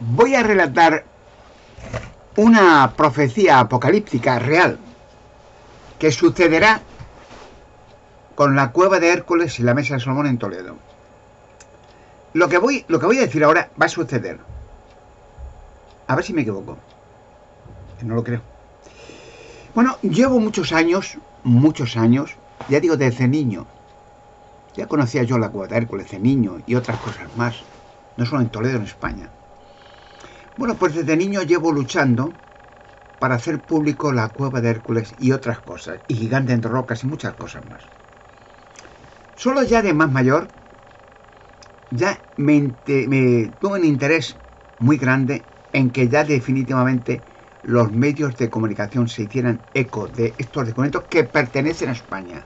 voy a relatar una profecía apocalíptica real que sucederá con la cueva de Hércules y la mesa de Salomón en Toledo. Lo que voy, lo que voy a decir ahora va a suceder. A ver si me equivoco. No lo creo. Bueno, llevo muchos años, muchos años, ya digo desde niño. Ya conocía yo la cueva de Hércules de niño y otras cosas más. No solo en Toledo, en España. Bueno, pues desde niño llevo luchando para hacer público la cueva de Hércules y otras cosas, y gigantes entre rocas y muchas cosas más. Solo ya de más mayor, ya me, me tuve un interés muy grande en que ya definitivamente los medios de comunicación se hicieran eco de estos documentos que pertenecen a España.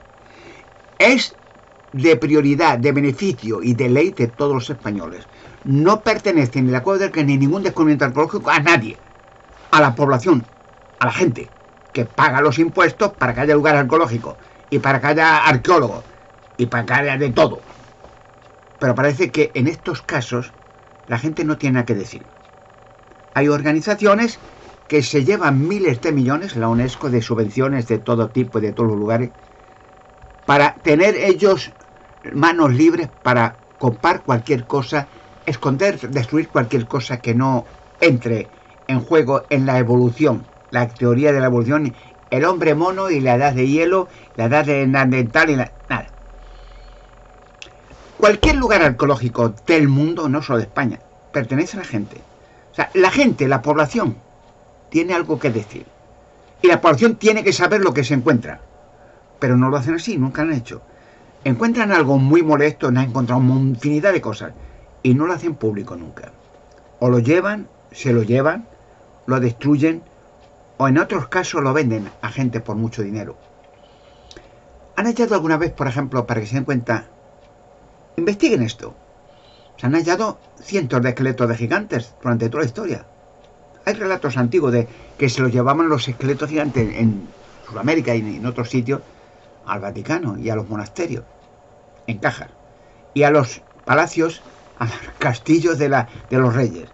Es de prioridad, de beneficio y de ley de todos los españoles no pertenece ni la cueva del que ni ningún descubrimiento arqueológico a nadie, a la población, a la gente que paga los impuestos para que haya lugar arqueológico y para que haya arqueólogos y para que haya de todo. Pero parece que en estos casos la gente no tiene nada que decir. Hay organizaciones que se llevan miles de millones, la UNESCO, de subvenciones de todo tipo y de todos los lugares, para tener ellos manos libres para copar cualquier cosa esconder, destruir cualquier cosa que no entre en juego en la evolución, la teoría de la evolución, el hombre mono y la edad de hielo, la edad de Neandertal y la, nada. Cualquier lugar arqueológico del mundo, no solo de España, pertenece a la gente. O sea, la gente, la población, tiene algo que decir. Y la población tiene que saber lo que se encuentra. Pero no lo hacen así, nunca lo han hecho. Encuentran algo muy molesto, han encontrado una infinidad de cosas y no lo hacen público nunca. O lo llevan, se lo llevan, lo destruyen o en otros casos lo venden a gente por mucho dinero. ¿Han hallado alguna vez, por ejemplo, para que se den cuenta? Investiguen esto. Se han hallado cientos de esqueletos de gigantes durante toda la historia. Hay relatos antiguos de que se los llevaban los esqueletos gigantes en Sudamérica y en otros sitios al Vaticano y a los monasterios, en cajas. Y a los palacios a los castillos de, la, de los reyes.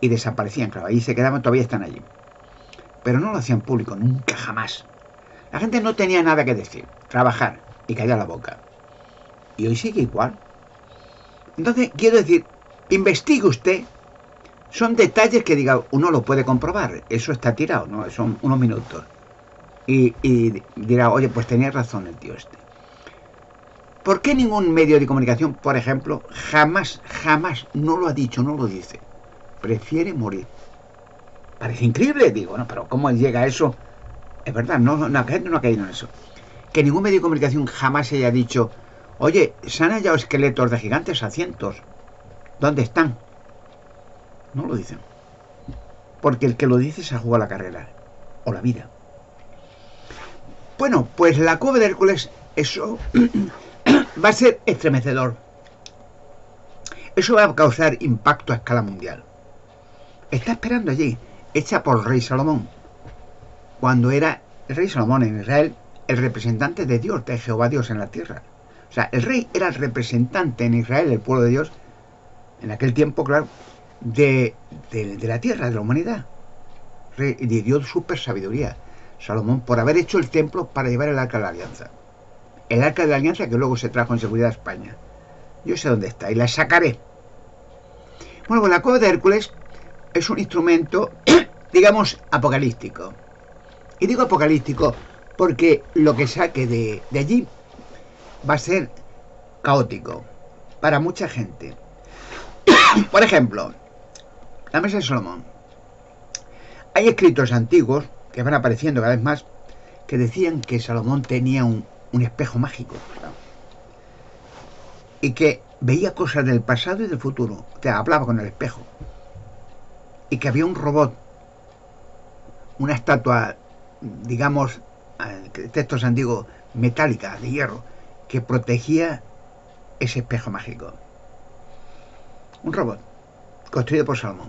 Y desaparecían, claro, ahí se quedaban, todavía están allí. Pero no lo hacían público, nunca jamás. La gente no tenía nada que decir, trabajar y callar la boca. Y hoy sigue igual. Entonces, quiero decir, investigue usted. Son detalles que diga, uno lo puede comprobar. Eso está tirado, ¿no? Son unos minutos. Y, y dirá, oye, pues tenía razón el tío este. ¿Por qué ningún medio de comunicación, por ejemplo, jamás, jamás no lo ha dicho, no lo dice? Prefiere morir. Parece increíble, digo, ¿no? Pero ¿cómo llega a eso? Es verdad, no, la gente no ha caído en eso. Que ningún medio de comunicación jamás haya dicho, oye, se han hallado esqueletos de gigantes a cientos. ¿Dónde están? No lo dicen. Porque el que lo dice se ha jugado la carrera o la vida. Bueno, pues la cueva de Hércules, eso va a ser estremecedor. Eso va a causar impacto a escala mundial. Está esperando allí, hecha por el rey Salomón, cuando era el rey Salomón en Israel el representante de Dios, de Jehová Dios en la tierra. O sea, el rey era el representante en Israel, el pueblo de Dios, en aquel tiempo, claro, de, la tierra, de la humanidad. Y dio super sabiduría, Salomón, por haber hecho el templo para llevar el arca de la alianza el arca de la alianza que luego se trajo en seguridad a España. Yo sé dónde está y la sacaré. Bueno, pues la cueva de Hércules es un instrumento, digamos, apocalíptico. Y digo apocalíptico porque lo que saque de, de allí va a ser caótico para mucha gente. Por ejemplo, la mesa de Salomón. Hay escritos antiguos que van apareciendo cada vez más que decían que Salomón tenía un, un espejo mágico. Y que veía cosas del pasado y del futuro. Te hablaba con el espejo. Y que había un robot, una estatua, digamos, textos antiguos, metálica, de hierro, que protegía ese espejo mágico. Un robot, construido por Salomón.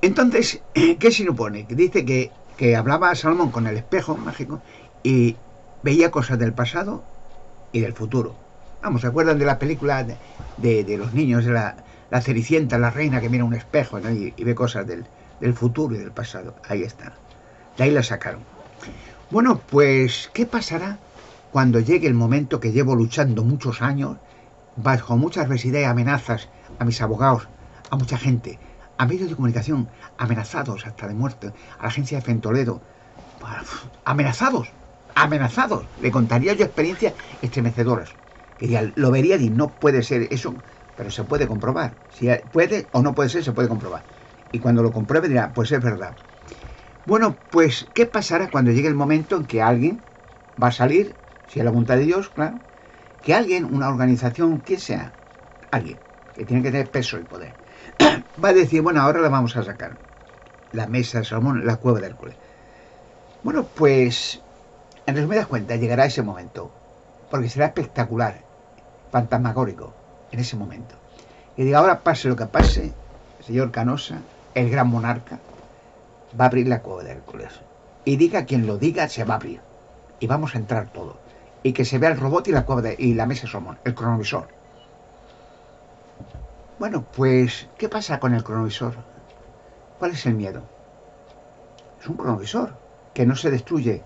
Entonces, ¿qué se supone? Dice que, que hablaba Salomón con el espejo mágico y veía cosas del pasado y del futuro. Vamos, ¿se acuerdan de la película de, los niños, de la, la cericienta, la reina que mira un espejo y, ve cosas del, del futuro y del pasado. Ahí está. De ahí la sacaron. Bueno, pues, ¿qué pasará cuando llegue el momento que llevo luchando muchos años, bajo muchas adversidad y amenazas a mis abogados, a mucha gente, a medios de comunicación, amenazados hasta de muerte, a la agencia de Fentoledo, amenazados, amenazados. Le contaría yo experiencias estremecedoras. Que ya lo vería y no puede ser eso, pero se puede comprobar. Si puede o no puede ser, se puede comprobar. Y cuando lo compruebe dirá, pues es verdad. Bueno, pues, ¿qué pasará cuando llegue el momento en que alguien va a salir, si es la voluntad de Dios, claro, que alguien, una organización, quien sea, alguien, que tiene que tener peso y poder, va a decir, bueno, ahora la vamos a sacar. La mesa de Salomón, la cueva de Hércules. Bueno, pues, en resumidas cuentas, llegará ese momento, porque será espectacular, fantasmagórico, en ese momento. Y diga, ahora pase lo que pase, señor Canosa, el gran monarca, va a abrir la cueva de Hércules. Y diga quien lo diga, se va a abrir. Y vamos a entrar todo. Y que se vea el robot y la cueva y la mesa de Salomón, el cronovisor. Bueno, pues, ¿qué pasa con el cronovisor? ¿Cuál es el miedo? Es un cronovisor que no se destruye,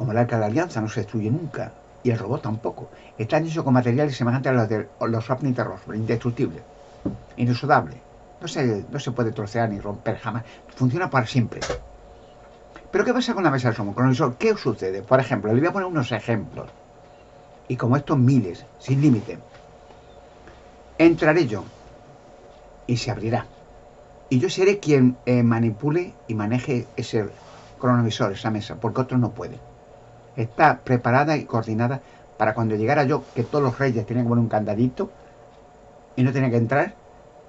como el arca de la alianza, no se destruye nunca, y el robot tampoco. Están hechos con materiales semejantes a los de los Swapney de indestructible, inusudable. No se, no se puede trocear ni romper jamás. Funciona para siempre. Pero ¿qué pasa con la mesa del Somo? Cronovisor, ¿qué sucede? Por ejemplo, le voy a poner unos ejemplos. Y como estos miles, sin límite. Entraré yo y se abrirá. Y yo seré quien eh, manipule y maneje ese cronovisor, esa mesa, porque otro no puede. Está preparada y coordinada para cuando llegara yo, que todos los reyes tenían que poner un candadito y no tenía que entrar,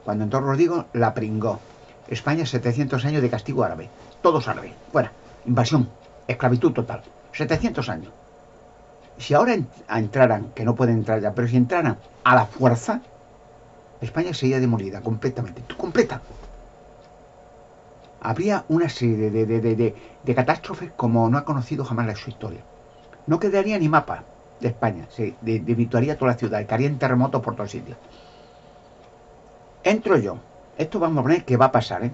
cuando entró Rodrigo, la pringó. España, 700 años de castigo árabe. Todos árabes. Fuera. Invasión. Esclavitud total. 700 años. Si ahora entraran, que no pueden entrar ya, pero si entraran a la fuerza, España sería demolida completamente, completa. Habría una serie de, catástrofes como no ha conocido jamás en su historia. No quedaría ni mapa de España, se desvirtuaría toda la ciudad, caerían terremotos por todos sitios. Entro yo. Esto vamos a poner que va a pasar, ¿eh?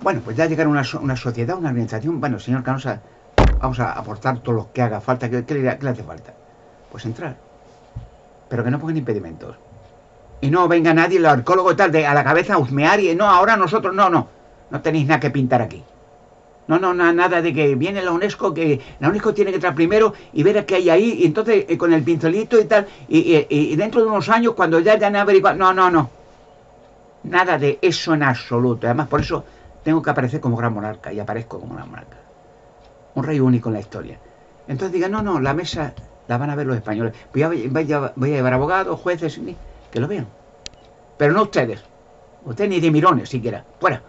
Bueno, pues ya llegar una, una sociedad, una organización. Bueno, señor Canosa, vamos a aportar todo lo que haga falta. ¿Qué, le, hace falta? Pues entrar. Pero que no pongan impedimentos y no venga nadie, el arqueólogo tal, de a la cabeza a husmear y no, ahora nosotros, no, no, no tenéis nada que pintar aquí. No, no, nada de que viene la UNESCO, que la UNESCO tiene que entrar primero y ver qué hay ahí, y entonces eh, con el pincelito y tal, y, dentro de unos años, cuando ya ya han averiguado, no, no, no. Nada de eso en absoluto. Además, por eso tengo que aparecer como gran monarca, y aparezco como gran monarca. Un rey único en la historia. Entonces diga, no, no, la mesa la van a ver los españoles. Voy voy a llevar abogados, jueces, que lo vean. Pero no ustedes. Ustedes ni de mirones siquiera. Fuera.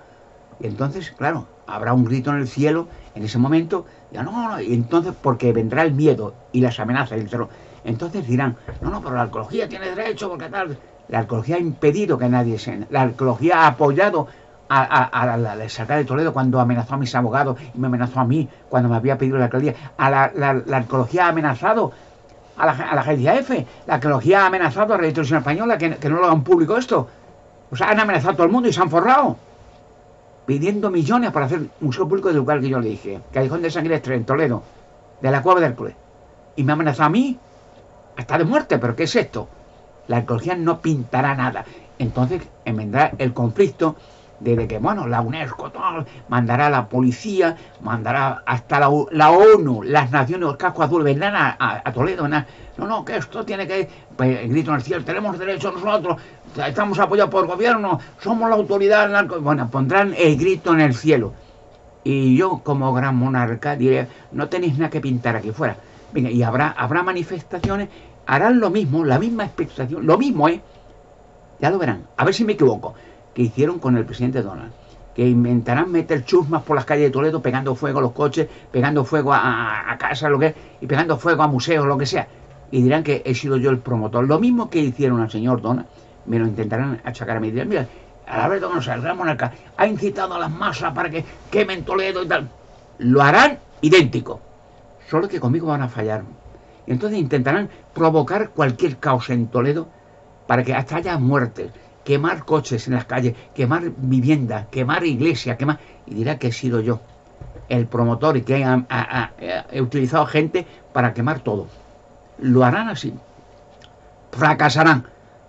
Y entonces, claro, habrá un grito en el cielo en ese momento. No, no, y entonces, porque vendrá el miedo y las amenazas y el terror. Entonces dirán, no, no, pero la arqueología tiene derecho, porque tal. La arqueología ha impedido que nadie se. La arqueología ha apoyado a, la, de sacar de Toledo cuando amenazó a mis abogados y me amenazó a mí cuando me había pedido la alcaldía. A la, la arqueología ha amenazado a la, a la agencia F. La arqueología ha amenazado a la televisión española que, no lo hagan público esto. O sea, han amenazado a todo el mundo y se han forrado. Pidiendo millones para hacer museo público del lugar que yo le dije. Callejón de Sangre en Toledo. De la Cueva del Hércules. Y me ha amenazado a mí. Hasta de muerte. ¿Pero qué es esto? La arqueología no pintará nada. Entonces vendrá el conflicto desde que, bueno, la UNESCO mandará a la policía, mandará hasta la, ONU, las naciones, el casco azul, vendrán a, Toledo, no, no, que esto tiene que, pues, grito en el cielo, tenemos derecho nosotros, estamos apoyados por gobierno, somos la autoridad, bueno, pondrán el grito en el cielo. Y yo, como gran monarca, diré, no tenéis nada que pintar aquí fuera. Venga, y habrá, habrá manifestaciones, harán lo mismo, la misma expectación, lo mismo, ¿eh? Ya lo verán, a ver si me equivoco que hicieron con el presidente Donald. Que inventarán meter chusmas por las calles de Toledo pegando fuego a los coches, pegando fuego a, a casas, lo que y pegando fuego a museos, lo que sea. Y dirán que he sido yo el promotor. Lo mismo que hicieron al señor Donald, me lo intentarán achacar a mí. Dirán, mira, a la vez no el gran monarca ha incitado a las masas para que quemen Toledo y tal. Lo harán idéntico. Solo que conmigo van a fallar. Entonces intentarán provocar cualquier caos en Toledo para que hasta haya muertes quemar coches en las calles, quemar viviendas, quemar iglesias, quemar... Y dirá que he sido yo el promotor y que he utilizado gente para quemar todo. Lo harán así. Fracasarán.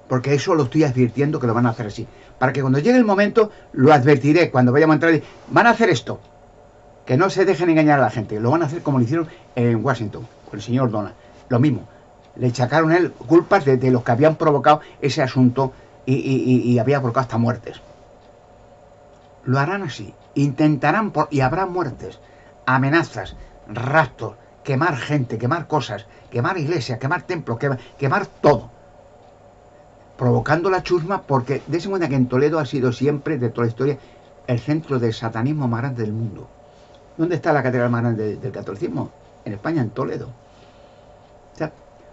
Porque eso lo estoy advirtiendo que lo van a hacer así. Para que cuando llegue el momento, lo advertiré cuando vayamos a entrar. Van a hacer esto. Que no se dejen engañar a la gente. Lo van a hacer como lo hicieron en Washington, con el señor Donald. Lo mismo. Le echacaron él culpas de, los que habían provocado ese asunto y, había provocado hasta muertes. Lo harán así. Intentarán, y habrá muertes, amenazas, raptos, quemar gente, quemar cosas, quemar iglesias, quemar templos, quemar todo. Provocando la chusma porque dése cuenta que en Toledo ha sido siempre, de toda la historia, el centro del satanismo más grande del mundo. ¿Dónde está la catedral más grande del catolicismo? En España, en Toledo.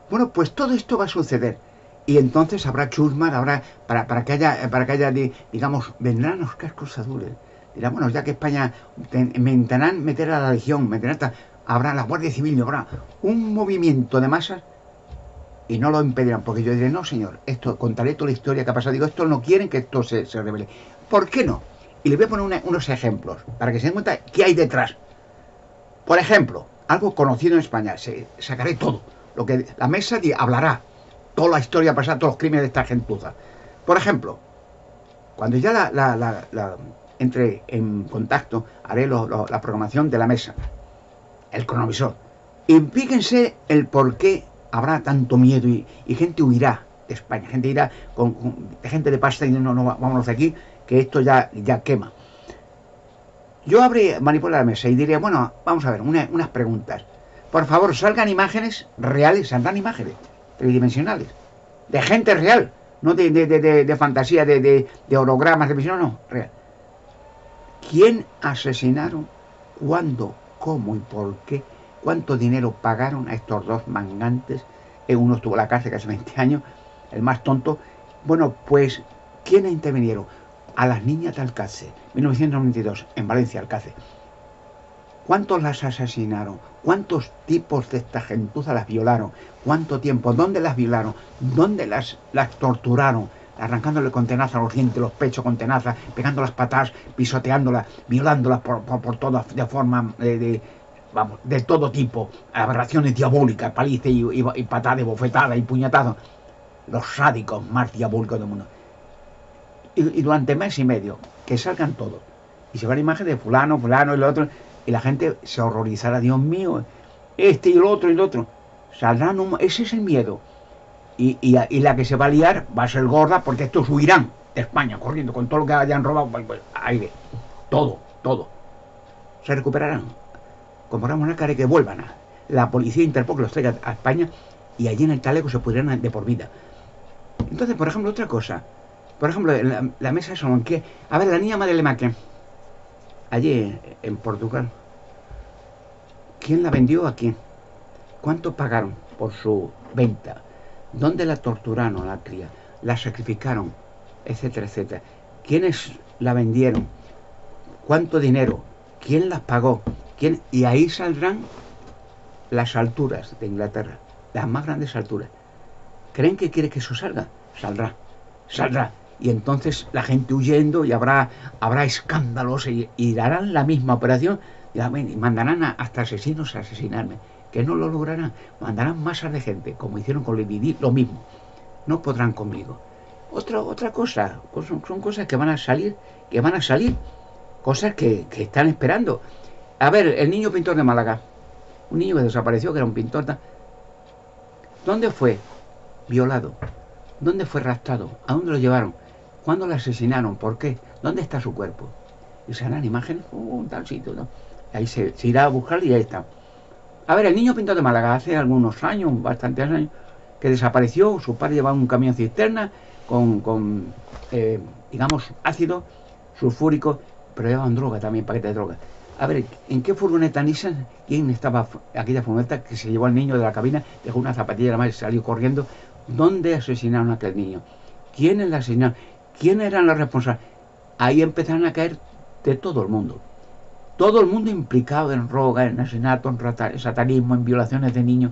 bueno, pues todo esto va a suceder. Y entonces habrá chusma, habrá, para, para que haya, para que haya, digamos, vendrán los cascos azules dirá, bueno, ya que España me intentarán meter a la legión, meterán habrá la Guardia Civil, habrá un movimiento de masas y no lo impedirán, porque yo diré, no señor, esto, contaré toda la historia que ha pasado, digo, esto no quieren que esto se, revele. ¿Por qué no? Y les voy a poner unos ejemplos, para que se den cuenta qué hay detrás. Por ejemplo, algo conocido en España, se, sacaré todo, lo que la mesa hablará, toda la historia pasada, todos los crímenes de esta gentuza. Por ejemplo, cuando ya la entre en contacto, haré la programación de la mesa, el cronovisor. Y fíjense el por qué habrá tanto miedo y, gente huirá de España, gente irá con, gente de pasta y no, no, vámonos de aquí, que esto ya, ya quema. Yo abrí, manipular la mesa y diría, bueno, vamos a ver, unas preguntas. Por favor, salgan imágenes reales, saldrán imágenes tridimensionales, de gente real, no de, de, fantasía, de, de, hologramas, de visión, no, real quién asesinaron, cuándo, cómo y por qué, cuánto dinero pagaron a estos dos mangantes. Eh, uno estuvo en la cárcel casi 20 años, el más tonto. Bueno, pues, ¿quiénes intervinieron? A las niñas de Alcácer, 1992, en Valencia, Alcácer. ¿Cuántos las asesinaron? ¿Cuántos tipos de esta gentuza las violaron? ¿Cuánto tiempo? ¿Dónde las violaron? ¿Dónde las, las torturaron? arrancándole con tenaza los dientes, los pechos con tenaza, pegando las patas, pisoteándolas, violándolas por, todas, de forma de, vamos, de todo tipo, aberraciones diabólicas, paliza y, y, patadas, bofetadas y puñetazos, los sádicos más diabólicos del mundo. Y, durante mes y medio, que salgan todos. Y se ve la imagen de fulano, fulano y el otro, y la gente se horrorizará, Dios mío, este y el otro y el otro. Saldrán, un, ese es el miedo y, la que se va a liar va a ser gorda porque estos huirán de España corriendo con todo lo que hayan robado, pues, pues, aire, todo, todo. Se recuperarán. Compramos una cara y que vuelvan a la policía Interpol que los traiga a España y allí en el taleco se pudieran de por vida. Entonces, por ejemplo, otra cosa. Por ejemplo, la, mesa de Salomón, que, a ver, la niña Madeleine allí en Portugal, ¿quién la vendió a quién? ¿Cuánto pagaron por su venta? ¿Dónde la torturaron la cría? ¿La sacrificaron? Etcétera, etcétera. ¿Quiénes la vendieron? ¿Cuánto dinero? ¿Quién las pagó? Y ahí saldrán las alturas de Inglaterra, las más grandes alturas. ¿Creen que quiere que eso salga? Saldrá, saldrá. Y entonces la gente huyendo y habrá, habrá escándalos y, darán la misma operación y mandarán hasta asesinos a asesinarme que no lo lograrán. Mandarán masas de gente, como hicieron con lo mismo. No podrán conmigo. Otra, otra cosa, son, cosas que van a salir, que van a salir, cosas que, están esperando. A ver, el niño pintor de Málaga, un niño que desapareció, que era un pintor. ¿Dónde fue? Violado. ¿Dónde fue raptado? ¿A dónde lo llevaron? ¿Cuándo lo asesinaron? ¿Por qué? ¿Dónde está su cuerpo? Y se harán imágenes, un tal sitio, ¿no? Ahí se, irá a buscar y ahí está. A ver, el niño pintor de Málaga hace algunos años, bastantes años, que desapareció, su padre llevaba un camión cisterna con, eh, digamos, ácido sulfúrico, pero llevaban droga también, paquete de droga. A ver, ¿en qué furgoneta Nissan? ¿Quién estaba aquella furgoneta que se llevó al niño de la cabina, dejó una zapatilla más y salió corriendo? ¿Dónde asesinaron a aquel niño? ¿Quiénes la asesinaron? ¿Quiénes eran los responsables? Ahí empezaron a caer de todo el mundo todo el mundo implicado en roga, en asesinato, en satanismo, en violaciones de niños.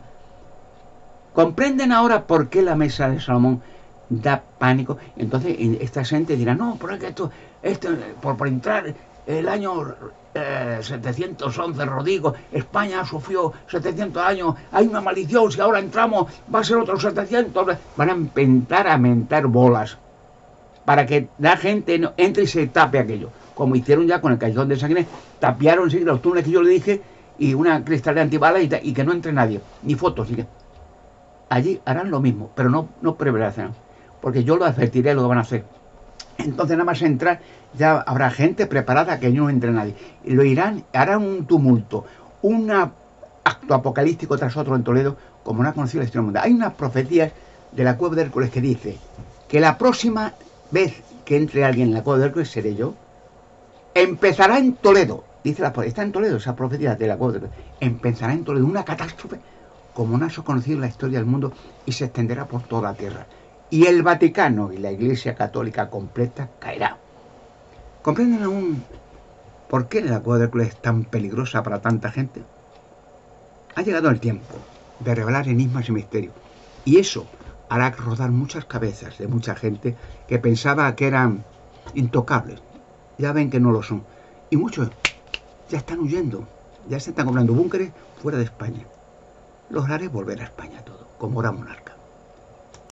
¿Comprenden ahora por qué la mesa de Salomón da pánico. Entonces esta gente dirá, no, pero es que esto, esto por, por entrar el año 711, eh, Rodrigo, España sufrió 700 años, hay una maldición, si ahora entramos va a ser otros 700. Van a empezar a mentar bolas para que la gente no, entre y se tape aquello, como hicieron ya con el callejón de Sangre, tapiaron sí, los túneles que yo le dije y una cristal de antibalas y, que no entre nadie, ni fotos. que allí harán lo mismo, pero no, no porque yo lo advertiré lo que van a hacer. Entonces nada más entrar ya habrá gente preparada que no entre nadie. Lo irán, harán un tumulto, un acto apocalíptico tras otro en Toledo, como no ha conocido la historia mundial. Hay unas profecías de la cueva de Hércules que dice que la próxima vez que entre alguien en la cueva de Hércules seré yo. Empezará en Toledo, dice la está en Toledo esa profecía de la cueva de Hércules. Empezará en Toledo una catástrofe como no ha conocido en la historia del mundo y se extenderá por toda la tierra. Y el Vaticano y la Iglesia Católica completa caerá. ¿Comprenden aún por qué la Hércules es tan peligrosa para tanta gente? Ha llegado el tiempo de revelar enigmas y misterios. Y eso hará rodar muchas cabezas de mucha gente que pensaba que eran intocables. Ya ven que no lo son. Y muchos ya están huyendo. Ya se están comprando búnkeres fuera de España. Los haré volver a España todo, como era monarca.